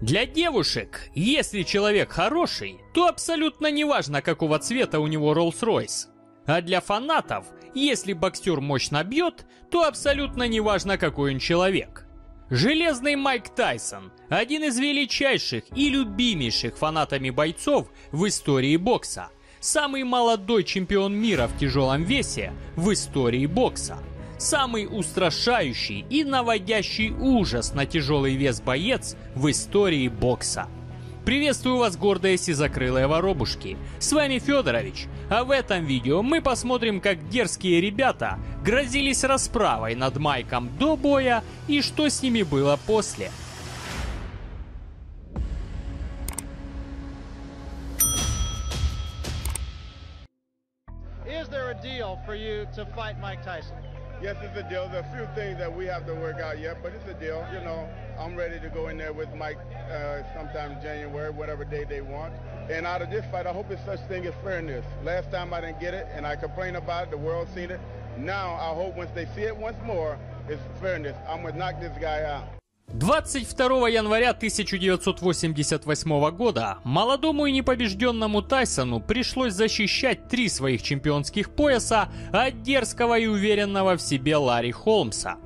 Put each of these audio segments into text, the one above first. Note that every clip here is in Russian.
Для девушек, если человек хороший, то абсолютно не важно, какого цвета у него Rolls-Royce. А для фанатов, если боксер мощно бьет, то абсолютно не важно, какой он человек. Железный Майк Тайсон – один из величайших и любимейших фанатами бойцов в истории бокса. Самый молодой чемпион мира в тяжелом весе в истории бокса – самый устрашающий и наводящий ужас на тяжелый вес боец в истории бокса. Приветствую вас, гордые сизокрылые воробушки. С вами Федорович, а в этом видео мы посмотрим, как дерзкие ребята грозились расправой над Майком до боя и что с ними было после. Is there a deal for you to fight Mike Tyson? Yes, it's a deal. There's a few things that we have to work out yet, but it's a deal. You know, I'm ready to go in there with Mike uh, sometime January, whatever day they want. And out of this fight, I hope it's such thing as fairness. Last time I didn't get it, and I complained about it. The world seen it. Now I hope once they see it once more, it's fairness. I'm gonna knock this guy out. 22 января 1988 года молодому и непобежденному Тайсону пришлось защищать три своих чемпионских пояса от дерзкого и уверенного в себе Ларри Холмса.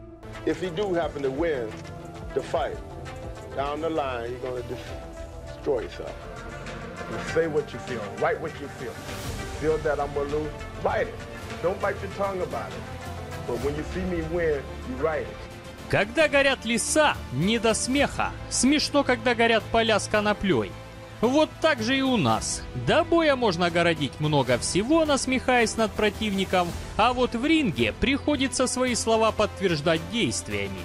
But when you see me win, you write it. Когда горят леса, не до смеха. Смешно, когда горят поля с коноплей. Вот так же и у нас. До боя можно городить много всего, насмехаясь над противником, а вот в ринге приходится свои слова подтверждать действиями.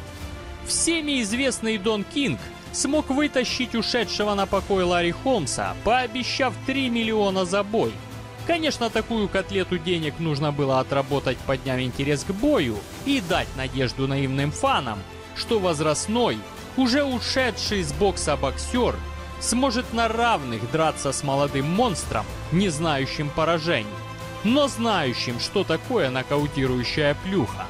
Всеми известный Дон Кинг смог вытащить ушедшего на покой Ларри Холмса, пообещав 3 миллиона за бой – Конечно, такую котлету денег нужно было отработать, подняв интерес к бою и дать надежду наивным фанам, что возрастной, уже ушедший с бокса боксер сможет на равных драться с молодым монстром, не знающим поражений, но знающим, что такое нокаутирующая плюха.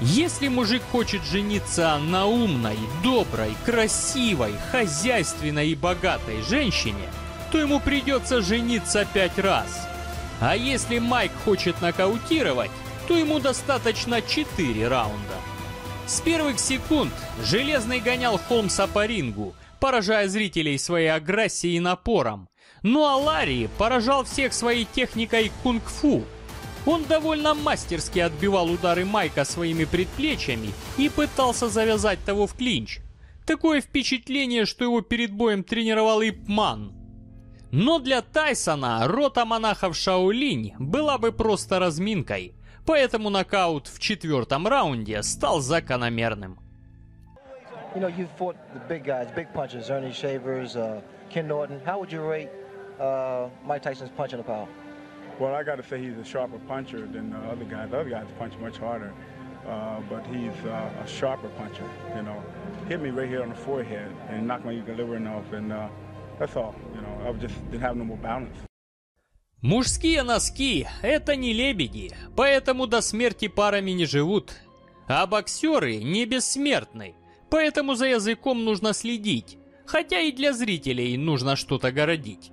Если мужик хочет жениться на умной, доброй, красивой, хозяйственной и богатой женщине, то ему придется жениться пять раз. А если Майк хочет нокаутировать, то ему достаточно 4 раунда. С первых секунд Железный гонял Холмса по рингу, поражая зрителей своей агрессией и напором. Ну а Ларри поражал всех своей техникой кунг-фу – он довольно мастерски отбивал удары Майка своими предплечьями и пытался завязать того в клинч. Такое впечатление, что его перед боем тренировал Ипман. Но для Тайсона рота монахов Шаолинь была бы просто разминкой, поэтому нокаут в четвертом раунде стал закономерным. You know? Well, I got to say he's a sharper puncher than the other guys. The other guys punch much harder, uh, but he's uh, a sharper puncher. You know, hit me right here on the forehead and knocked my delivering off, and uh, that's all. You know, I just didn't have no more balance. Мужские носки – это не лебеди, поэтому до смерти парами не живут. А боксеры не бессмертны, поэтому за языком нужно следить, хотя и для зрителей нужно что-то городить.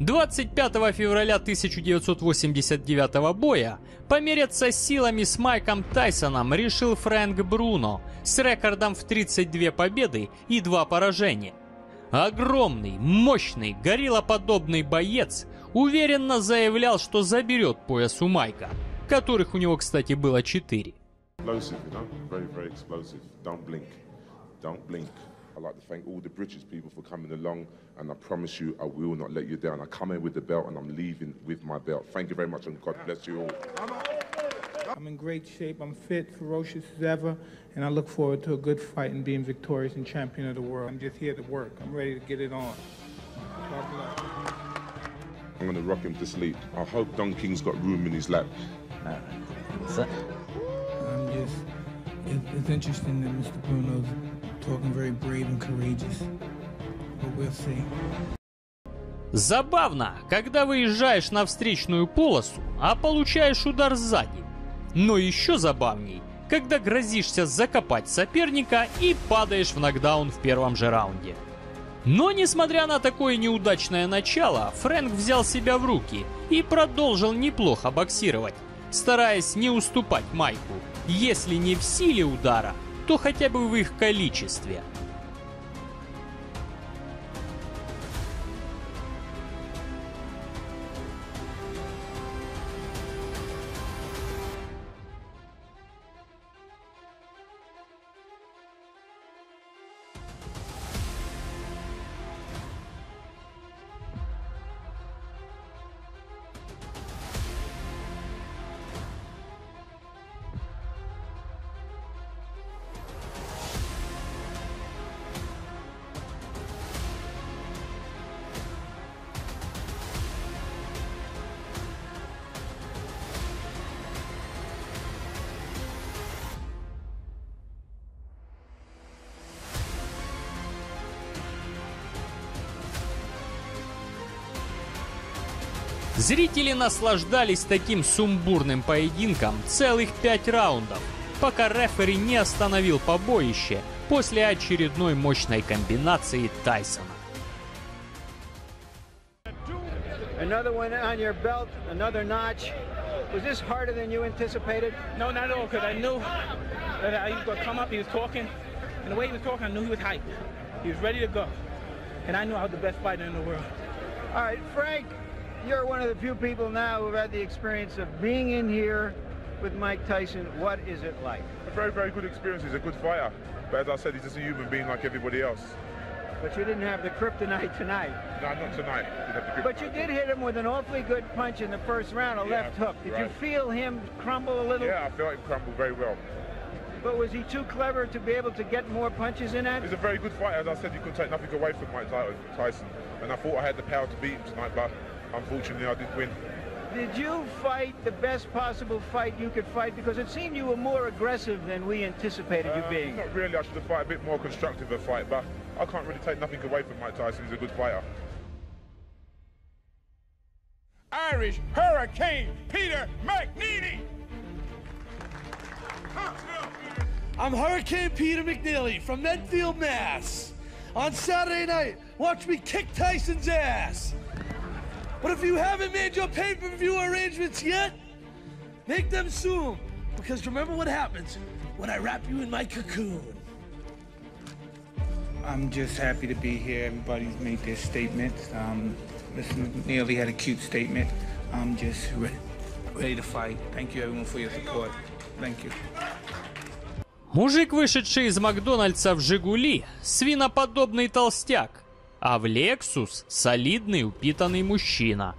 25 февраля 1989 боя помериться силами с Майком Тайсоном решил Фрэнк Бруно с рекордом в 32 победы и 2 поражения. Огромный, мощный, гориллоподобный боец уверенно заявлял, что заберет пояс у Майка, которых у него, кстати, было 4. Explosive, you know? Very, very explosive. Don't blink. Don't blink. I'd like to thank all the British people for coming along, and I promise you, I will not let you down. I come in with the belt, and I'm leaving with my belt. Thank you very much, and God bless you all. I'm in great shape. I'm fit, ferocious as ever, and I look forward to a good fight and being victorious and champion of the world. I'm just here to work. I'm ready to get it on. I'm going to rock him to sleep. I hope Don King's got room in his lap. I'm just, it, it's interesting that Mr. Bruno's Забавно, когда выезжаешь на встречную полосу, а получаешь удар сзади. Но еще забавней, когда грозишься закопать соперника и падаешь в нокдаун в первом же раунде. Но несмотря на такое неудачное начало, Фрэнк взял себя в руки и продолжил неплохо боксировать, стараясь не уступать Майку, если не в силе удара, то хотя бы в их количестве – Зрители наслаждались таким сумбурным поединком целых пять раундов, пока рефери не остановил побоище после очередной мощной комбинации Тайсона. Another one on your belt, another notch. Was this harder than you anticipated? No, not at all, because I knew that he was going to come up, he was talking, and the way he was talking, I knew he was hyped. He was ready to go. And I knew I was the best fighter in the world. All right, Frank, you're one of the few people now who've had the experience of being in here with Mike Tyson. What is it like? A very, very good experience. He's a good fighter. But as I said, he's just a human being like everybody else. But you didn't have the kryptonite tonight. No, not tonight. But you did hit him with an awfully good punch in the first round, a Yeah, left hook. Did you feel him crumble a little? Yeah, I felt him crumble very well. But was he too clever to be able to get more punches in at? He's a very good fighter. As I said, you could take nothing away from Mike Ty- Tyson. And I thought I had the power to beat him tonight, but unfortunately I didn't win. Did you fight the best possible fight you could fight? Because it seemed you were more aggressive than we anticipated you Uh, being. Not really. I should have fought a bit more constructive a fight, but I can't really take nothing away from Mike Tyson. He's a good fighter. Irish Hurricane Peter McNeely. I'm Hurricane Peter McNeely from Medfield, Mass. On Saturday night, watch me kick Tyson's ass. But if you haven't made your pay-per-view arrangements yet, make them soon. Because remember what happens when I wrap you in my cocoon. I'm just happy to be here. Everybody's made their statements. Um, Mr. McNeely had a cute statement. I'm just re- ready to fight. Thank you, everyone, for your support. Thank you. Мужик, вышедший из Макдональдса в «Жигули» — свиноподобный толстяк, а в «Лексус» — солидный упитанный мужчина.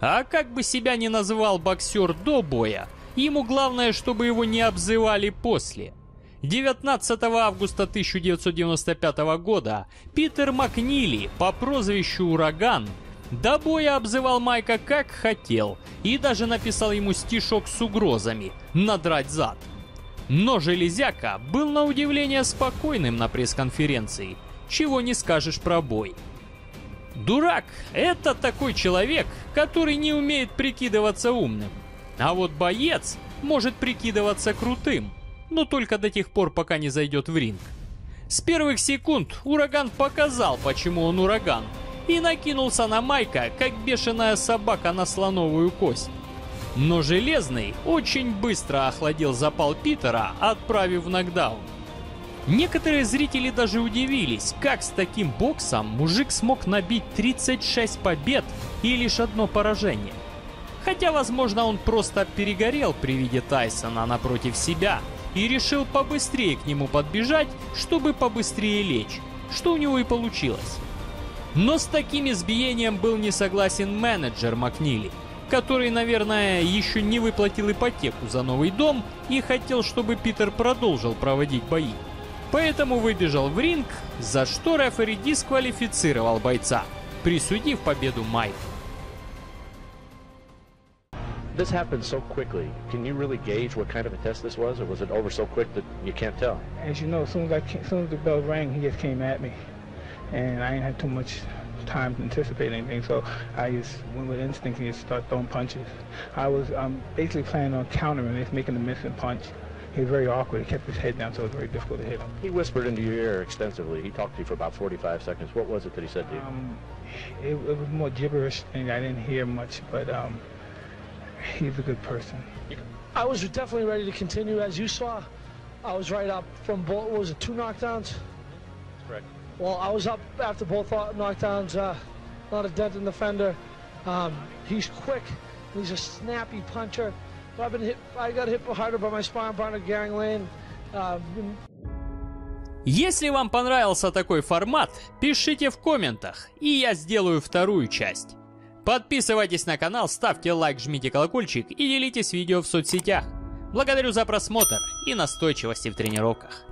А как бы себя ни называл боксер до боя, ему главное, чтобы его не обзывали после. 19 августа 1995 года Питер Макнили по прозвищу «Ураган» до боя обзывал Майка как хотел и даже написал ему стишок с угрозами «надрать зад». Но Железяка был на удивление спокойным на пресс-конференции, чего не скажешь про бой. Дурак — это такой человек, который не умеет прикидываться умным. А вот боец может прикидываться крутым, но только до тех пор, пока не зайдет в ринг. С первых секунд Ураган показал, почему он ураган, и накинулся на Майка, как бешеная собака на слоновую кость. Но Железный очень быстро охладил запал Питера, отправив в нокдаун. Некоторые зрители даже удивились, как с таким боксом мужик смог набить 36 побед и лишь одно поражение. Хотя, возможно, он просто перегорел при виде Тайсона напротив себя и решил побыстрее к нему подбежать, чтобы побыстрее лечь, что у него и получилось. Но с таким избиением был не согласен менеджер Макнили, который, наверное, еще не выплатил ипотеку за новый дом и хотел, чтобы Питер продолжил проводить бои. Поэтому выбежал в ринг, за что рефери дисквалифицировал бойца, присудив победу Майку. This happened so quickly. Can you really gauge what kind of a test this was, or was it over so quick that you can't tell? As you know, as soon as, I, ca- as soon as the bell rang, he just came at me. and I ain't had too much time to anticipate anything, so I just went with instinct and just started throwing punches. I was um, basically planning on countering it, making a missing punch. He was very awkward. He kept his head down, so it was very difficult to hit him. He whispered into your ear extensively. He talked to you for about 45 seconds. What was it that he said to you? Um, it, it was more gibberish, and I didn't hear much, but um, he's a good person. I was definitely ready to continue. As you saw, I was right up from both, what was it, two knockdowns? Correct. Well, I was up after both knockdowns, uh, not a dent in the fender. Um, he's quick, he's a snappy puncher. Uh, Если вам понравился такой формат, пишите в комментах, и я сделаю вторую часть. Подписывайтесь на канал, ставьте лайк, жмите колокольчик и делитесь видео в соцсетях. Благодарю за просмотр и настойчивости в тренировках.